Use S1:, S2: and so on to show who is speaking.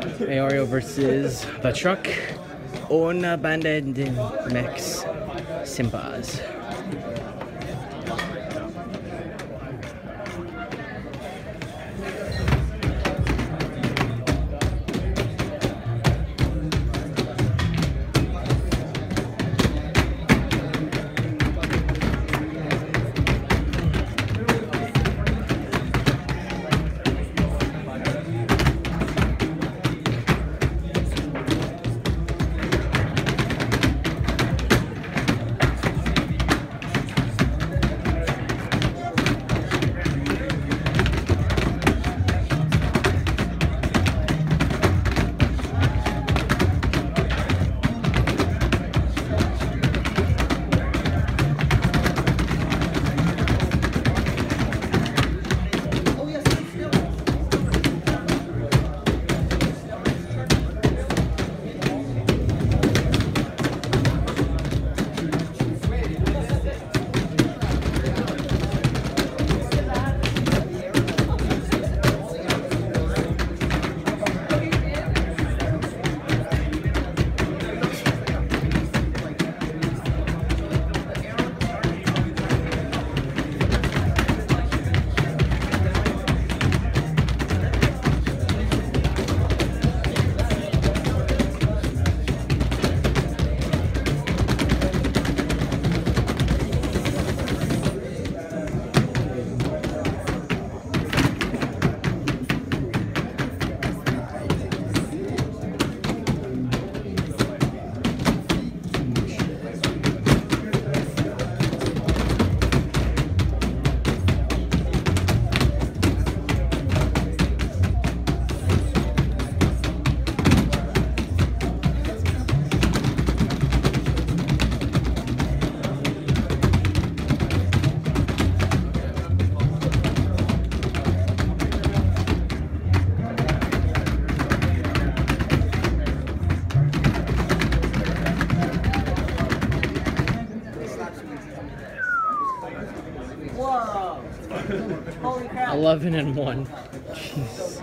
S1: Aoreo versus the truck. Una banda de Mex 11 and 1. Jeez.